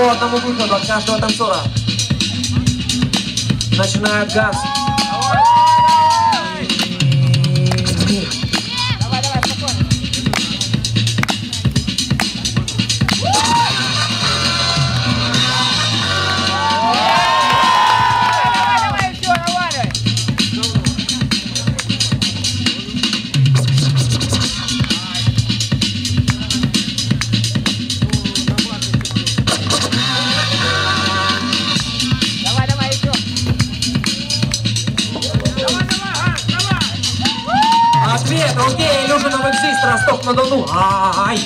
одному выходу от каждого танцора. Начинает газ. Давай, Ответ, окей, Илюшин МС, Ростов-на-Дону. Ай!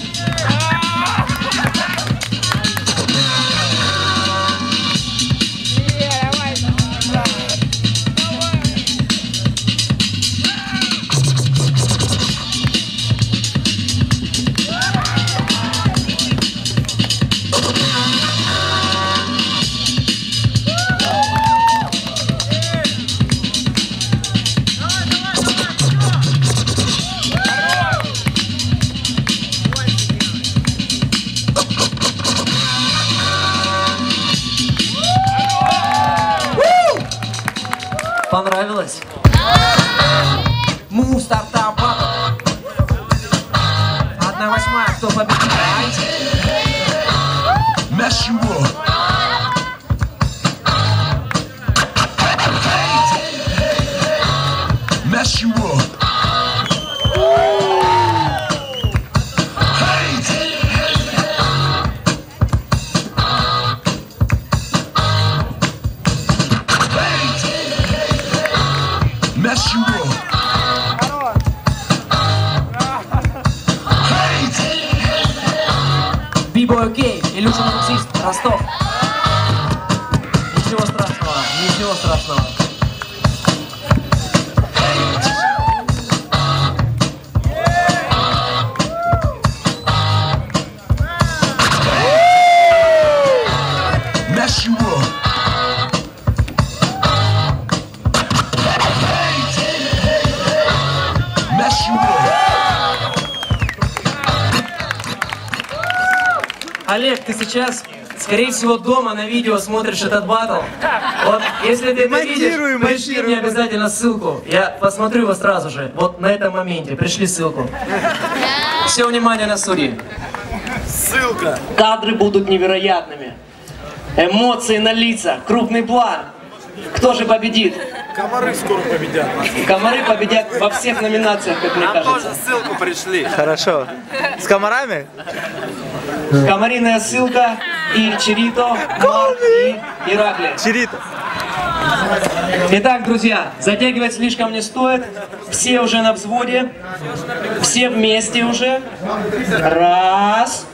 Понравилось? Мув стартап. Одна восьмая, кто победит? mess you up. Бибой окей, Илюшин МС, Ростов. Ничего страшного, ничего страшного. Олег, ты сейчас, скорее всего, дома на видео смотришь этот батл. Вот, если ты это видишь, пришли мне обязательно ссылку. Я посмотрю его сразу же. Вот на этом моменте. Пришли ссылку. Все внимание на судьи. Ссылка. Кадры будут невероятными. Эмоции на лицах, крупный план. Кто же победит? Комары скоро победят. Комары победят во всех номинациях, как мне кажется. ссылку пришли. Хорошо. С комарами? Комариная ссылка и Чирито, Марк и Иракли. Чирита. Итак, друзья, затягивать слишком не стоит. Все уже на взводе. Все вместе уже. Раз.